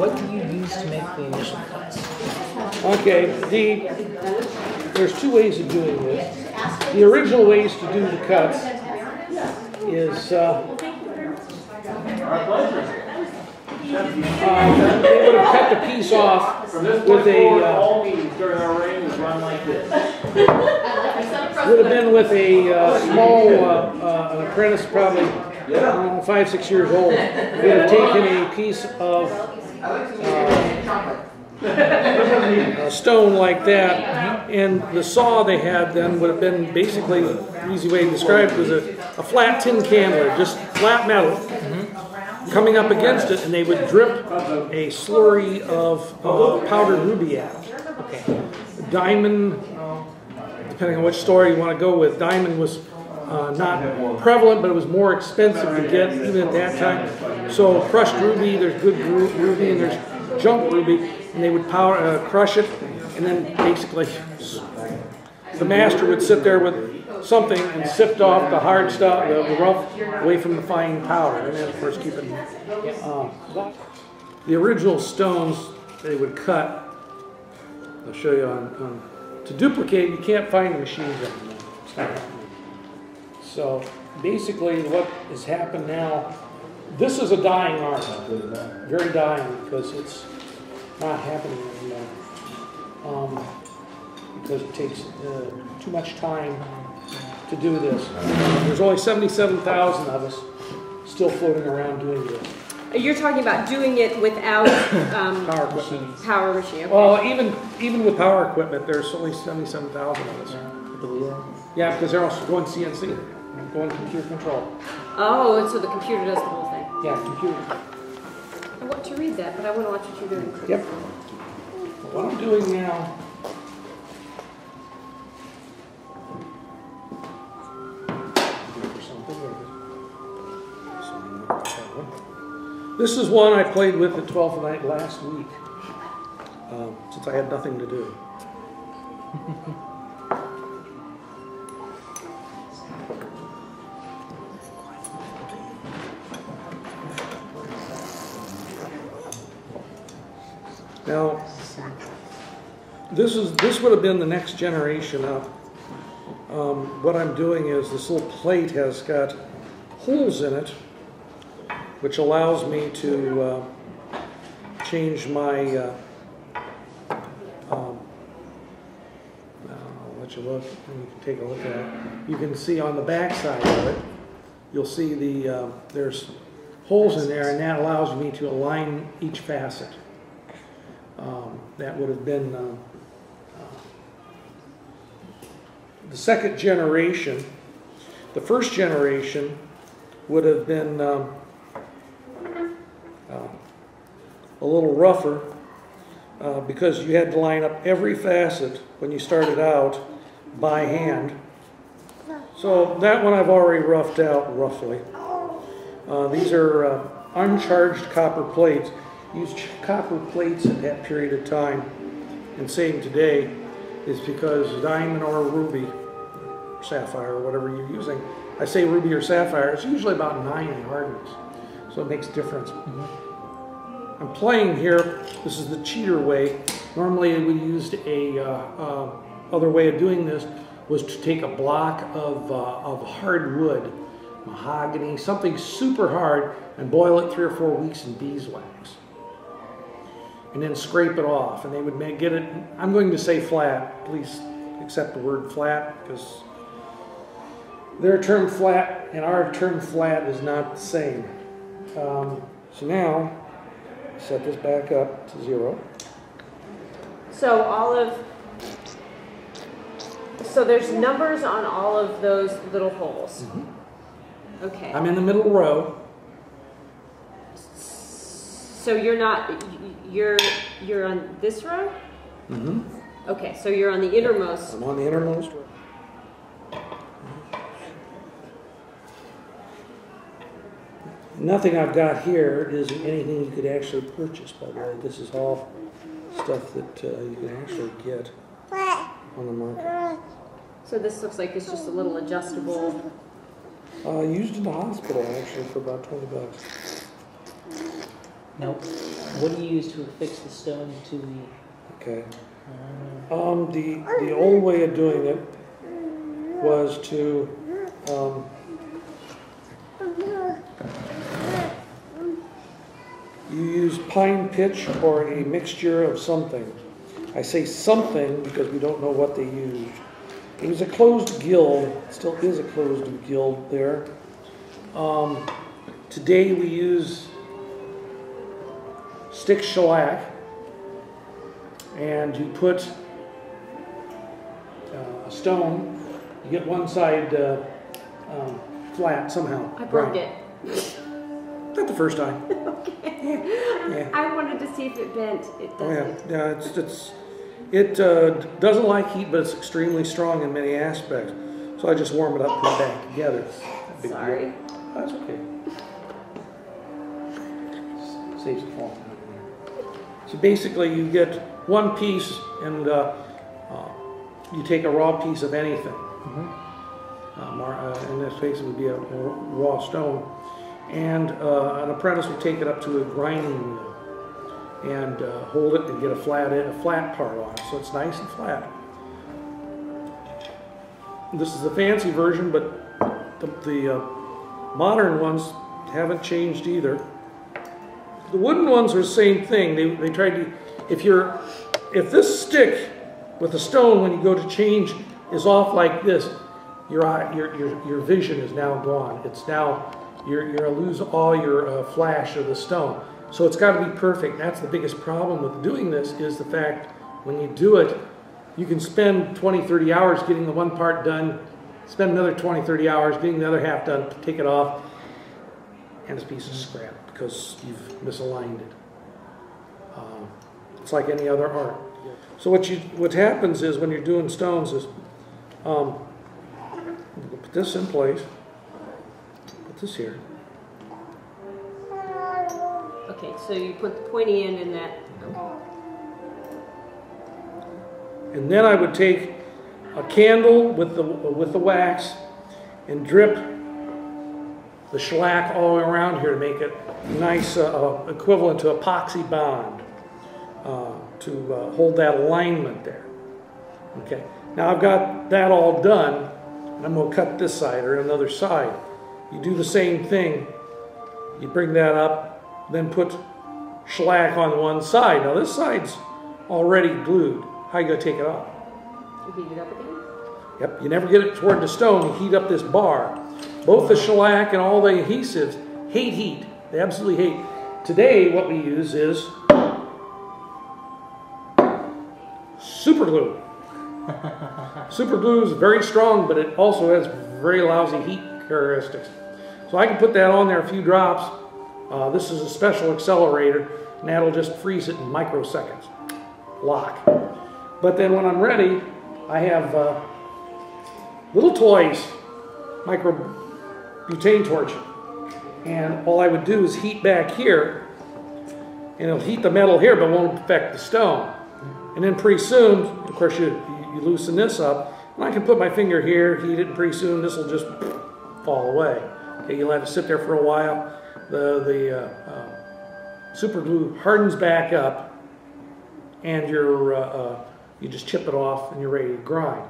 what do you use to make the initial cuts? Okay, the, there's two ways of doing this. The original ways to do the cuts is, uh, uh, they would have cut the piece off with a, uh, all meetings during our reign was run like this. would have been with a uh, small, uh, uh, an apprentice, probably five, six years old. They Would have taken a piece of uh, a stone like that, and the saw they had then would have been basically, the easy way to describe it was a, a flat tin candler, just flat metal, coming up against it, and they would drip a slurry of uh, powdered ruby out. Okay. Diamond, depending on which story you want to go with, diamond was uh, not prevalent, but it was more expensive to get even at that time. So crushed ruby, there's good ruby and there's junk ruby, and they would powder, uh, crush it, and then basically the master would sit there with something and sift off the hard stuff, the, the rough, away from the fine powder, and then of course keep it. Uh, the original stones they would cut I'll show you on, on, to duplicate, you can't find the machines anymore. It's not happening. So basically what has happened now, this is a dying art, very dying because it's not happening anymore. Um, because it takes uh, too much time to do this. There's only 77,000 of us still floating around doing this. You're talking about doing it without um, Power equipment. power machine. Okay. Well, even, even with power equipment, there's only 77,000 of us. Yeah, because they're also going CNC, going computer control. oh, so the computer does the whole thing. Yeah, computer. I want to read that, but I want to watch what you're doing. Yep. What I'm doing now. This is one I played with at 12th night last week, um, since I had nothing to do. Now, this is this would have been the next generation up. Um, what I'm doing is this little plate has got holes in it, which allows me to uh, change my. Uh, um, I'll let you look, you can take a look at it. You can see on the back side of it, you'll see the uh, there's holes in there, and that allows me to align each facet. Um, that would have been uh, uh, the second generation. The first generation would have been um, uh, a little rougher uh, because you had to line up every facet when you started out by hand. So that one I've already roughed out roughly. Uh, these are uh, uncharged copper plates. Used copper plates at that period of time and same today is because diamond or ruby, sapphire, or whatever you're using. I say ruby or sapphire, it's usually about nine in hardness. So it makes a difference. I'm playing here, this is the cheater way. Normally we used a uh, uh, other way of doing this was to take a block of, uh, of hardwood, mahogany, something super hard, and boil it three or four weeks in beeswax. And then scrape it off, and they would make, get it, I'm going to say flat, please accept the word flat, because their term flat and our term flat is not the same. Um, so now, set this back up to zero. So all of, so there's numbers on all of those little holes. Okay. I'm in the middle row. So you're not, you're, you're on this row? Mm-hmm. Okay, so you're on the innermost. I'm on the innermost row. Nothing I've got here is anything you could actually purchase, by the way. This is all stuff that uh, you can actually get on the market. So this looks like it's just a little adjustable. Uh, used in the hospital, actually, for about 20 bucks. Nope. What do you use to affix the stone to the? Okay. Uh, Um, the, the old way of doing it was to, um, you use pine pitch or a mixture of something. I say something because we don't know what they used. It was a closed guild, still is a closed guild there. Um, today we use stick shellac and you put uh, a stone, you get one side uh, um, flat somehow. I broke Right. it. Not the first time. Yeah. I wanted to see if it bent. It Oh, doesn't. yeah, it's, it's, it uh, doesn't like heat, but it's extremely strong in many aspects. So I just warm it up and put it back together. Big deal. Sorry. That's okay. Saves out there. So basically, you get one piece, and uh, uh, you take a raw piece of anything. Uh, mar- uh, in this case, it would be a, a raw stone, and uh, an apprentice would take it up to a grinding wheel and uh, hold it and get a flat a flat part on it, so it's nice and flat. This is the fancy version, but the, the uh, modern ones haven't changed either. The wooden ones are the same thing. They, they tried to, if you're, if this stick with the stone when you go to change is off like this, your your, your, your vision is now gone. It's now, you're, you're gonna lose all your uh, flash of the stone. So it's gotta be perfect. That's the biggest problem with doing this is the fact when you do it, you can spend 20, 30 hours getting the one part done, spend another 20, 30 hours getting the other half done, take it off, and a piece of scrap because you've misaligned it. Um, it's like any other art. So what you what happens is when you're doing stones is um, put this in place, put this here, Okay, so you put the pointy end in that. and then I would take a candle with the with the wax and drip the shellac all around here to make it nice, uh, uh, equivalent to epoxy bond uh, to uh, hold that alignment there. Okay, now I've got that all done, and I'm going to cut this side or another side. You do the same thing. You bring that up, then put shellac on one side. Now this side's already glued. How you going to take it off? You heat it up again. Yep, you never get it toward the stone, you heat up this bar. Both the shellac and all the adhesives hate heat. They absolutely hate. Today, what we use is super glue. super glue is very strong, but it also has very lousy heat characteristics. So I can put that on there a few drops. Uh, this is a special accelerator, and that'll just freeze it in microseconds. Lock. But then when I'm ready, I have uh, little toys, micro butane torch. And all I would do is heat back here, and it'll heat the metal here, but won't affect the stone. And then pretty soon, of course, you, you loosen this up, and I can put my finger here, heat it, and pretty soon this will just fall away. Okay, you'll have to sit there for a while. The, the uh, uh, super glue hardens back up, and you're, uh, uh, you just chip it off, and you're ready to grind.